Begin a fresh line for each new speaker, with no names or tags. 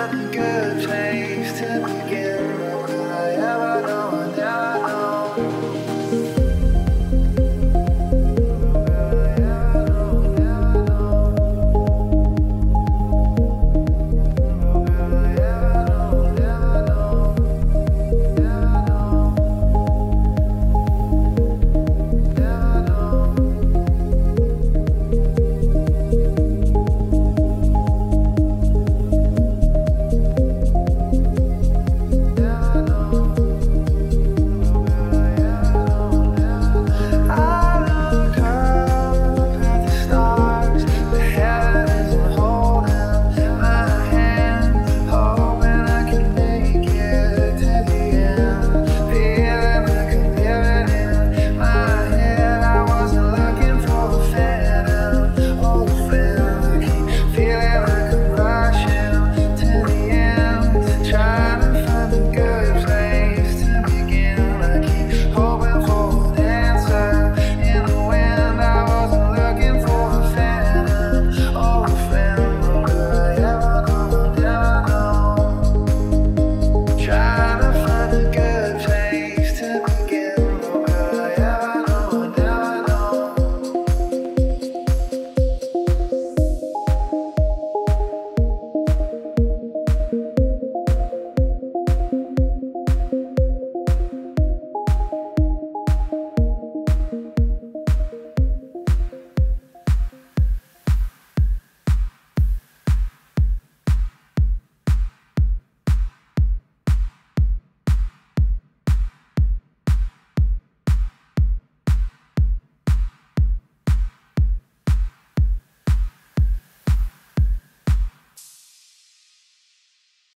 not good thing.